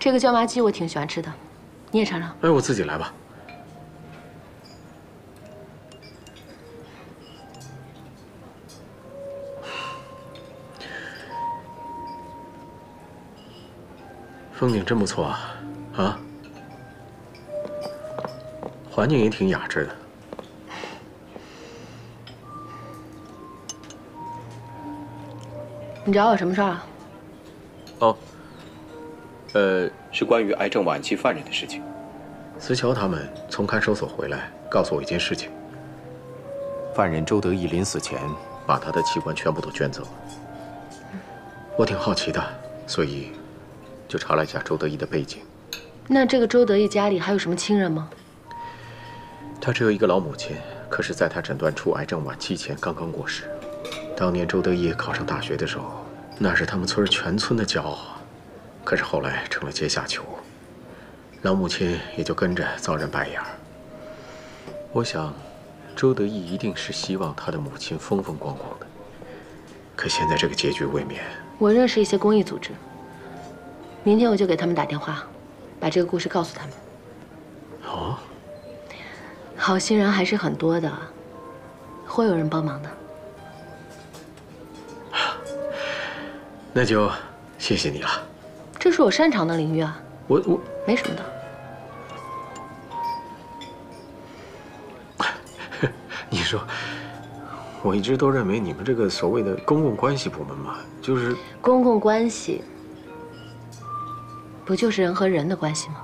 这个椒麻鸡我挺喜欢吃的，你也尝尝。哎，我自己来吧。风景真不错啊，啊，环境也挺雅致的。你找我什么事儿啊？哦，呃，是关于癌症晚期犯人的事情。思乔他们从看守所回来，告诉我一件事情：犯人周德义临死前把他的器官全部都捐走了。我挺好奇的，所以。就查了一下周德义的背景。那这个周德义家里还有什么亲人吗？他只有一个老母亲，可是在他诊断出癌症晚期前刚刚过世。当年周德义考上大学的时候，那是他们村全村的骄傲，可是后来成了阶下囚，老母亲也就跟着遭人白眼。我想，周德义一定是希望他的母亲风风光光的，可现在这个结局未免……我认识一些公益组织。明天我就给他们打电话，把这个故事告诉他们。哦，好心人还是很多的，会有人帮忙的。那就谢谢你了。这是我擅长的领域啊。我我没什么的。你说，我一直都认为你们这个所谓的公共关系部门嘛，就是公共关系。不就是人和人的关系吗？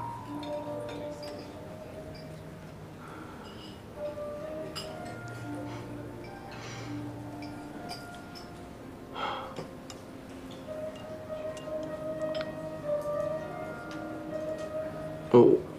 哦。